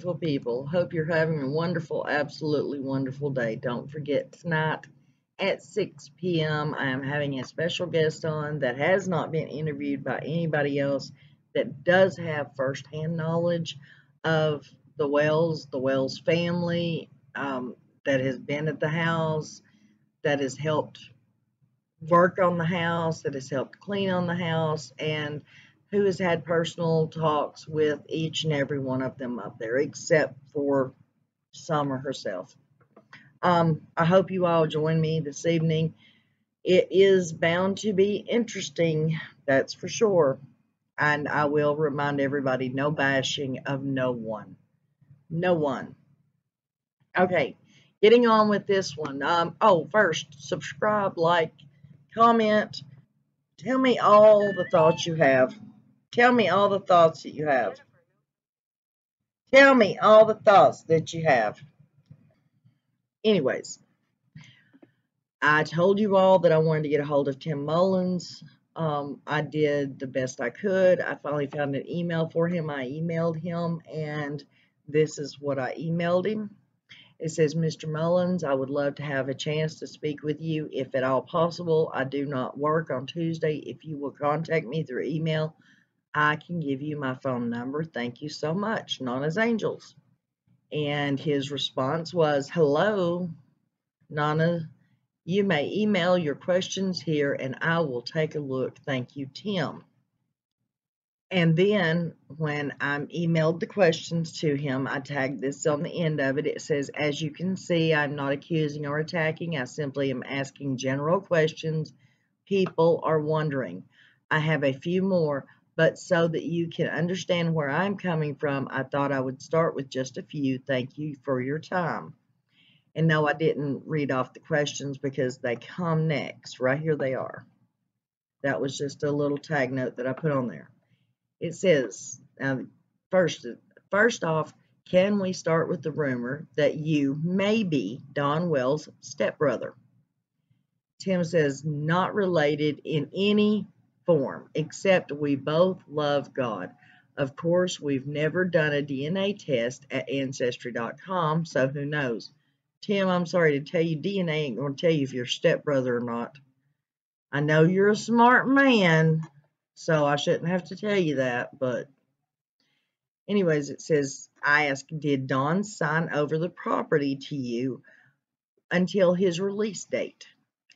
beautiful people. Hope you're having a wonderful, absolutely wonderful day. Don't forget tonight at 6 p.m. I am having a special guest on that has not been interviewed by anybody else that does have firsthand knowledge of the Wells, the Wells family, um, that has been at the house, that has helped work on the house, that has helped clean on the house, and who has had personal talks with each and every one of them up there, except for Summer herself. Um, I hope you all join me this evening. It is bound to be interesting, that's for sure. And I will remind everybody no bashing of no one. No one. Okay, getting on with this one. Um, oh, first, subscribe, like, comment. Tell me all the thoughts you have. Tell me all the thoughts that you have. Tell me all the thoughts that you have. Anyways, I told you all that I wanted to get a hold of Tim Mullins. Um, I did the best I could. I finally found an email for him. I emailed him, and this is what I emailed him. It says, Mr. Mullins, I would love to have a chance to speak with you if at all possible. I do not work on Tuesday. If you will contact me through email, I can give you my phone number. Thank you so much. Nana's Angels. And his response was, Hello, Nana. You may email your questions here and I will take a look. Thank you, Tim. And then when I emailed the questions to him, I tagged this on the end of it. It says, As you can see, I'm not accusing or attacking. I simply am asking general questions people are wondering. I have a few more but so that you can understand where I'm coming from, I thought I would start with just a few. Thank you for your time. And no, I didn't read off the questions because they come next. Right here they are. That was just a little tag note that I put on there. It says, um, first, first off, can we start with the rumor that you may be Don Wells' stepbrother? Tim says, not related in any form, except we both love God. Of course, we've never done a DNA test at Ancestry.com, so who knows? Tim, I'm sorry to tell you, DNA ain't going to tell you if you're stepbrother or not. I know you're a smart man, so I shouldn't have to tell you that, but anyways, it says, I asked, did Don sign over the property to you until his release date?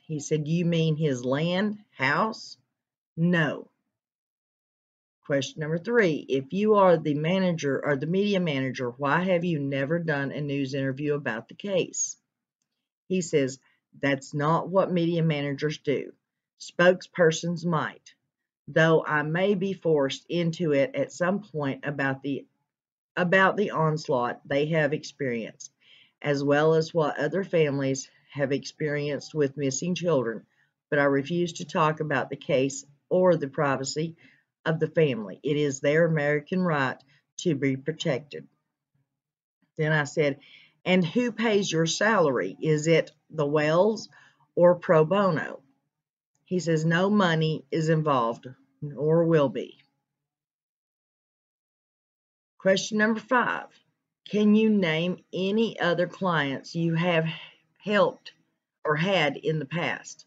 He said, you mean his land, house? No. Question number three, if you are the manager or the media manager, why have you never done a news interview about the case? He says, that's not what media managers do. Spokespersons might, though I may be forced into it at some point about the about the onslaught they have experienced, as well as what other families have experienced with missing children, but I refuse to talk about the case or the privacy of the family. It is their American right to be protected. Then I said, and who pays your salary? Is it the Wells or pro bono? He says, no money is involved, or will be. Question number five. Can you name any other clients you have helped or had in the past?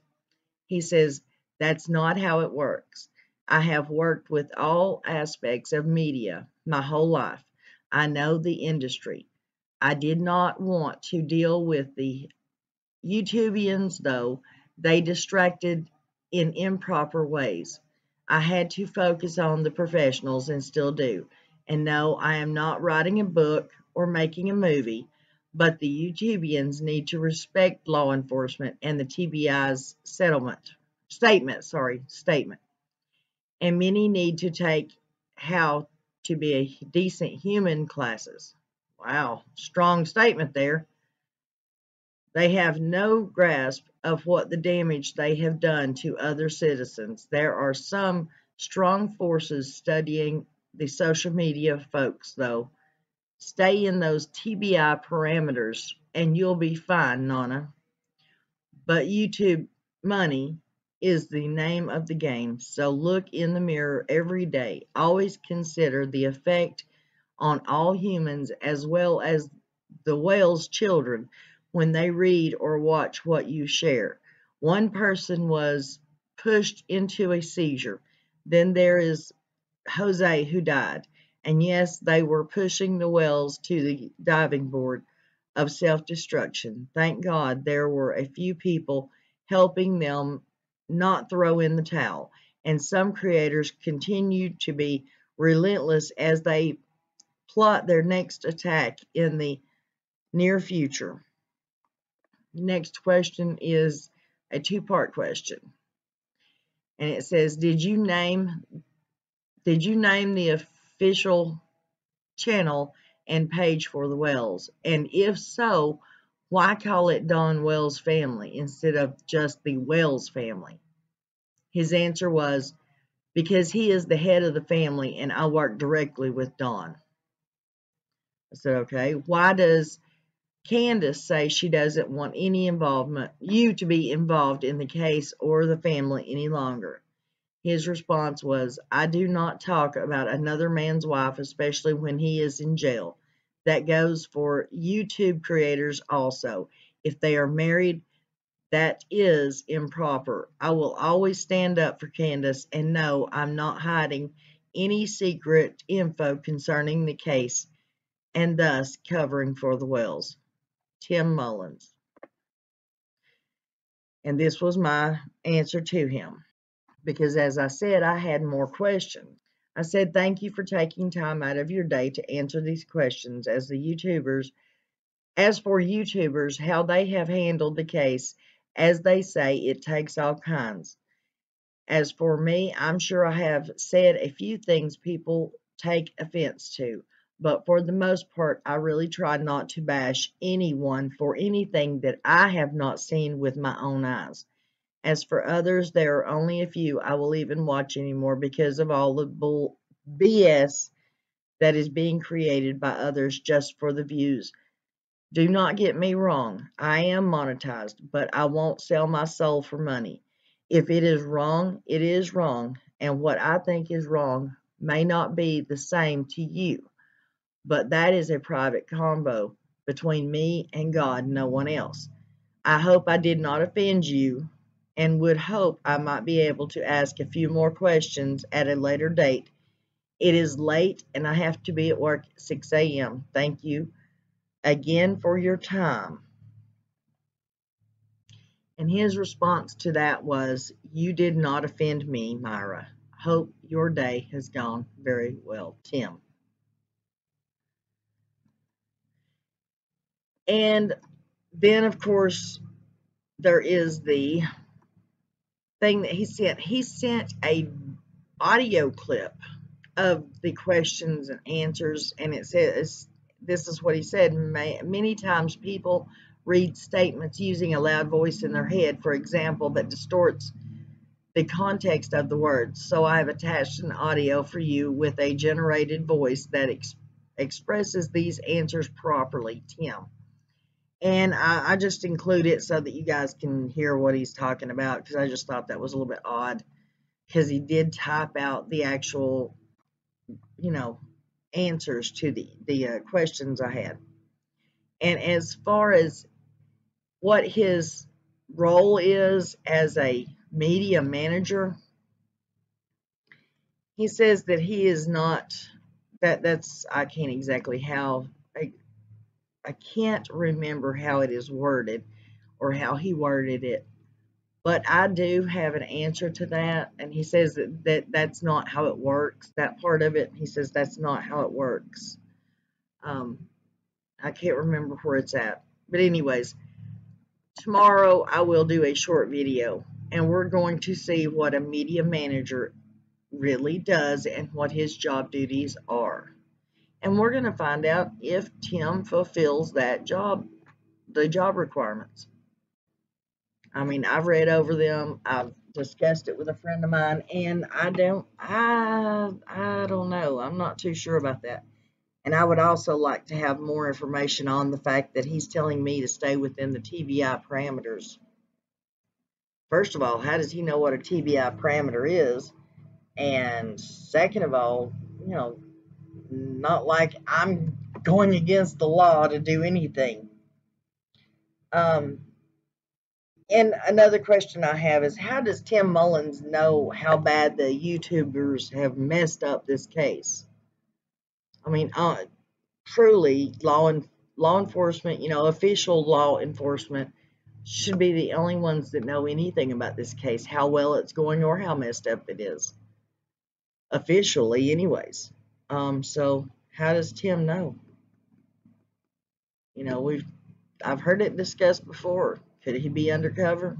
He says, that's not how it works. I have worked with all aspects of media my whole life. I know the industry. I did not want to deal with the YouTubians, though. They distracted in improper ways. I had to focus on the professionals and still do. And no, I am not writing a book or making a movie, but the YouTubians need to respect law enforcement and the TBI's settlement statement, sorry, statement. And many need to take how to be a decent human classes. Wow, strong statement there. They have no grasp of what the damage they have done to other citizens. There are some strong forces studying the social media folks, though. Stay in those TBI parameters and you'll be fine, Nana. But YouTube money is the name of the game, so look in the mirror every day. Always consider the effect on all humans as well as the Wells children when they read or watch what you share. One person was pushed into a seizure. Then there is Jose who died. And yes, they were pushing the Wells to the diving board of self destruction. Thank God there were a few people helping them not throw in the towel. And some creators continue to be relentless as they plot their next attack in the near future. Next question is a two part question. And it says, Did you name did you name the official channel and page for the Wells? And if so, why call it Don Wells family instead of just the Wells family? His answer was, because he is the head of the family and I work directly with Don. I said, okay, why does Candus say she doesn't want any involvement, you to be involved in the case or the family any longer? His response was, I do not talk about another man's wife, especially when he is in jail. That goes for YouTube creators also. If they are married, that is improper. I will always stand up for Candus and no, I'm not hiding any secret info concerning the case and thus covering for the Wells. Tim Mullins. And this was my answer to him because, as I said, I had more questions. I said, Thank you for taking time out of your day to answer these questions as the YouTubers. As for YouTubers, how they have handled the case, as they say, it takes all kinds. As for me, I'm sure I have said a few things people take offense to, but for the most part, I really try not to bash anyone for anything that I have not seen with my own eyes. As for others, there are only a few I will even watch anymore because of all the bull BS that is being created by others just for the views. Do not get me wrong, I am monetized, but I won't sell my soul for money. If it is wrong, it is wrong, and what I think is wrong may not be the same to you, but that is a private combo between me and God, no one else. I hope I did not offend you and would hope I might be able to ask a few more questions at a later date. It is late and I have to be at work at 6 a.m. Thank you again for your time. And his response to that was, You did not offend me, Myra. Hope your day has gone very well, Tim. And then, of course, there is the thing that he sent. He sent a audio clip of the questions and answers, and it says this is what he said. Many times people read statements using a loud voice in their head, for example, that distorts the context of the words. So I have attached an audio for you with a generated voice that ex expresses these answers properly, Tim and I, I, just include it so that you guys can hear what he's talking about because I just thought that was a little bit odd because he did type out the actual, you know, answers to the the uh, questions I had. And as far as what his role is as a media manager, he says that he is not that that's I can't exactly how I can't remember how it is worded or how he worded it, but I do have an answer to that. And he says that, that that's not how it works, that part of it. He says that's not how it works. Um, I can't remember where it's at. But, anyways, tomorrow I will do a short video and we're going to see what a media manager really does and what his job duties are and we're going to find out if Tim fulfills that job, the job requirements. I mean, I've read over them. I've discussed it with a friend of mine, and I don't, I, I don't know. I'm not too sure about that. And I would also like to have more information on the fact that he's telling me to stay within the TBI parameters. First of all, how does he know what a TBI parameter is? And second of all, you know, Not like I'm going against the law to do anything. Um, and another question I have is how does Tim Mullins know how bad the YouTubers have messed up this case? I mean, uh, truly, law and law enforcement, you know, official law enforcement should be the only ones that know anything about this case, how well it's going or how messed up it is. Officially, anyways. Um, so how does Tim know? You know, we've I've heard it discussed before. Could he be undercover?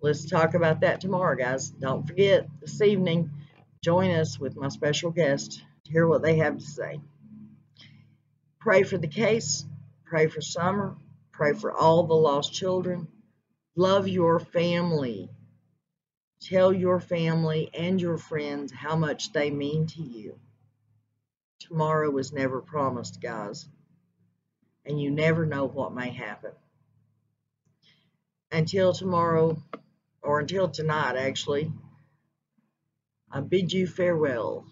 Let's talk about that tomorrow, guys. Don't forget this evening, join us with my special guest to hear what they have to say. Pray for the case, pray for Summer, pray for all the lost children. Love your family. Tell your family and your friends how much they mean to you. Tomorrow was never promised, guys, and you never know what may happen. Until tomorrow, or until tonight, actually, I bid you farewell.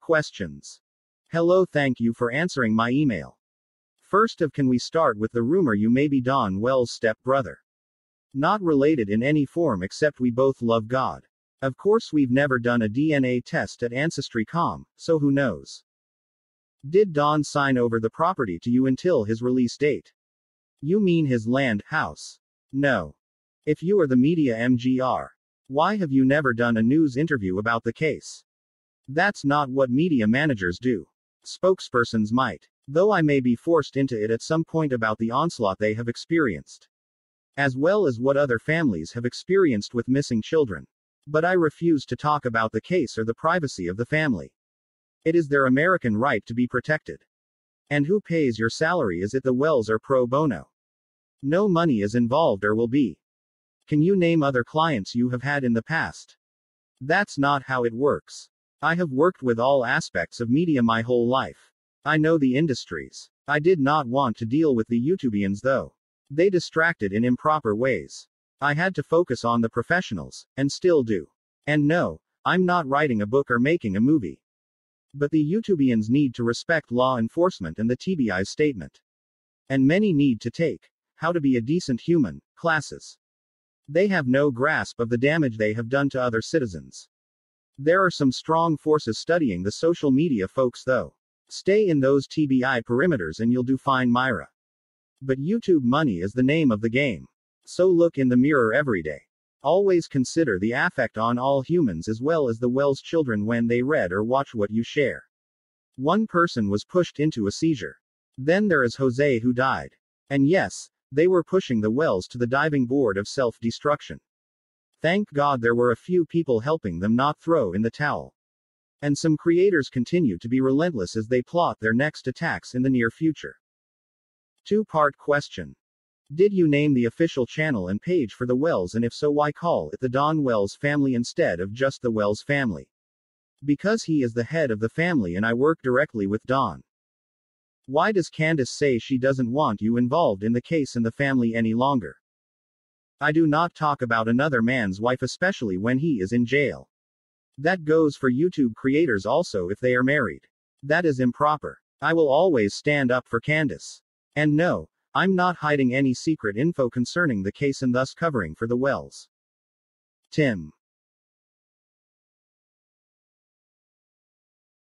Questions. Hello, thank you for answering my email. First of can we start with the rumor you may be Don Wells' step-brother? Not related in any form except we both love God. Of course we've never done a DNA test at Ancestry.com, so who knows? Did Don sign over the property to you until his release date? You mean his land, house? No. If you are the media MGR, why have you never done a news interview about the case? That's not what media managers do. Spokespersons might. Though I may be forced into it at some point about the onslaught they have experienced. As well as what other families have experienced with missing children. But I refuse to talk about the case or the privacy of the family. It is their American right to be protected. And who pays your salary? Is it the Wells or pro bono? No money is involved or will be. Can you name other clients you have had in the past? That's not how it works. I have worked with all aspects of media my whole life. I know the industries. I did not want to deal with the YouTubians though. They distracted in improper ways. I had to focus on the professionals, and still do. And no, I'm not writing a book or making a movie. But the YouTubians need to respect law enforcement and the TBI's statement. And many need to take how to be a decent human classes. They have no grasp of the damage they have done to other citizens. There are some strong forces studying the social media folks though. Stay in those TBI perimeters and you'll do fine, Myra. But YouTube money is the name of the game. So look in the mirror every day. Always consider the affect on all humans as well as the Wells children when they read or watch what you share. One person was pushed into a seizure. Then there is Jose who died. And yes, they were pushing the Wells to the diving board of self destruction. Thank God there were a few people helping them not throw in the towel. And some creators continue to be relentless as they plot their next attacks in the near future. Two part question. Did you name the official channel and page for the Wells and if so why call it the Don Wells family instead of just the Wells family? Because he is the head of the family and I work directly with Don. Why does Candus say she doesn't want you involved in the case and the family any longer? I do not talk about another man's wife, especially when he is in jail. That goes for YouTube creators also if they are married. That is improper. I will always stand up for Candus. And no, I'm not hiding any secret info concerning the case and thus covering for the Wells. Tim.